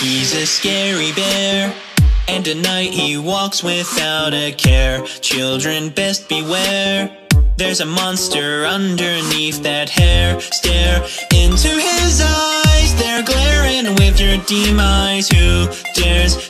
He's a scary bear, and at night he walks without a care. Children, best beware. There's a monster underneath that hair. Stare into his eyes, they're glaring with your demise. Who dares